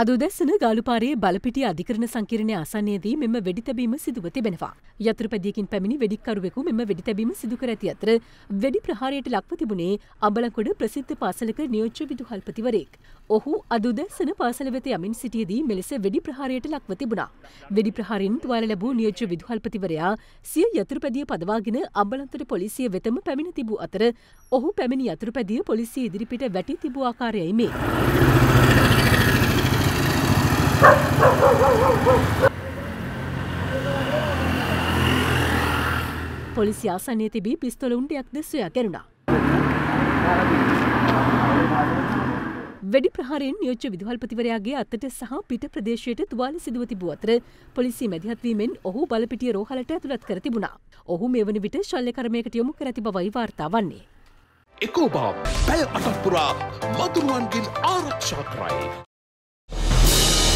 අද උදැස්සන ගාලුපාරයේ බලපිටිය අධිකරණ සංකීර්ණය ආසන්නයේදී මෙම වෙඩි තැබීම සිදුව තිබෙනවා. යතුරුපැදියකින් පැමිණි වෙඩික්කරුවෙකු මෙම වෙඩි තැබීම සිදු කර ඇති අතර වෙඩි ප්‍රහාරයට ලක්ව තිබුණේ අඹලකොඩ ප්‍රසිද්ධ පාසලක නියෝජ්‍ය විදුහල්පතිවරයෙක්. ඔහු අද උදැස්සන පාසල වෙත යමින් සිටියේදී මෙලෙස වෙඩි ප්‍රහාරයට ලක්ව තිබුණා. වෙඩි ප්‍රහාරයෙන් තුවාල ලැබූ නියෝජ්‍ය විදුහල්පතිවරයා සිය යතුරුපැදිය පදවාගෙන අම්බලන්තොට පොලිසිය වෙතම පැමිණ තිබූ අතර ඔහු පැමිණි යතුරුපැදිය පොලිසිය ඉදිරිපිට වැටී තිබූ ආකාරයයි මේ. පොලිසි ආසන්නයේ තිබී පිස්තොල උණ්ඩයක්ද සොයා ගැනුණා. වෙඩි ප්‍රහාරයෙන් නියෝජ්‍ය විදුහල්පතිවරයාගේ අතට සහ පිට ප්‍රදේශයට තුවාල සිදුව තිබූ අතර පොලිසිය මැදිහත්වීමෙන් ඔහු බලපිටිය රෝහලට ඇතුළත් කර තිබුණා. ඔහු මේ වන විට ශල්‍ය කර්මයකට යොමු කර ඇති බවයි වාර්තා වන්නේ. එකෝබා පැය අටක්පුරා මතුරුවන්ගෙන් ආරක්ෂා කරයි.